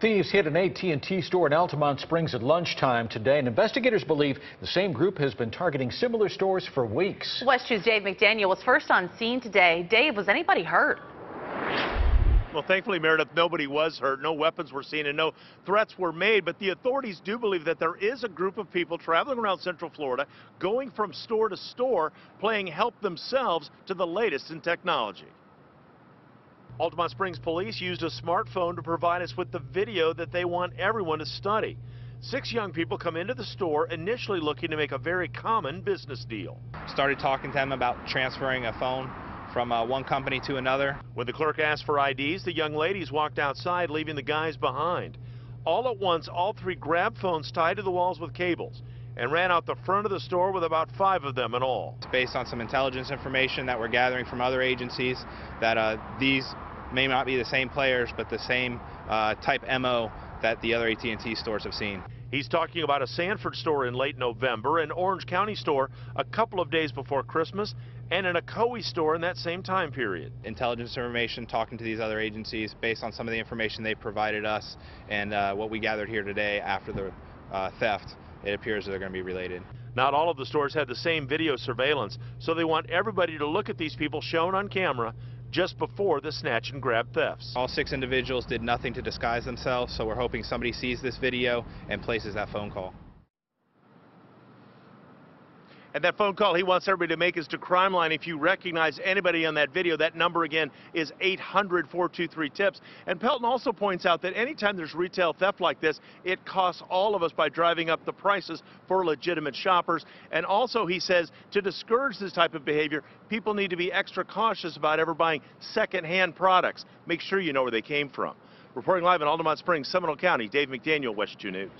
Thieves hit an AT&T store in Altamonte Springs at lunchtime today, and investigators believe the same group has been targeting similar stores for weeks. WESH 2's Dave McDaniel was first on scene today. Dave, was anybody hurt? Well, thankfully, Meredith, nobody was hurt. No weapons were seen and no threats were made. But the authorities do believe that there is a group of people traveling around Central Florida, going from store to store, playing help themselves to the latest in technology. Altamonte Springs police used a smartphone to provide us with the video that they want everyone to study. Six young people come into the store initially looking to make a very common business deal. Started talking to them about transferring a phone from uh, one company to another. When the clerk asked for IDs, the young ladies walked outside, leaving the guys behind. All at once, all three grabbed phones tied to the walls with cables and ran out the front of the store with about five of them in all. It's based on some intelligence information that we're gathering from other agencies that uh, these may not be the same players, but the same uh, type MO that the other AT&T stores have seen. He's talking about a Sanford store in late November, an Orange County store a couple of days before Christmas, and an Ocoee store in that same time period. Intelligence information, talking to these other agencies based on some of the information they provided us and uh, what we gathered here today after the uh, theft, it appears they're going to be related. Not all of the stores had the same video surveillance, so they want everybody to look at these people shown on camera just before the snatch and grab thefts. All six individuals did nothing to disguise themselves, so we're hoping somebody sees this video and places that phone call. And that phone call he wants everybody to make is to Crime Line. If you recognize anybody on that video, that number again is 800-423-TIPS. And Pelton also points out that anytime there's retail theft like this, it costs all of us by driving up the prices for legitimate shoppers. And also, he says, to discourage this type of behavior, people need to be extra cautious about ever buying secondhand products. Make sure you know where they came from. Reporting live in Altamonte Springs, Seminole County, Dave McDaniel, WESH 2 News.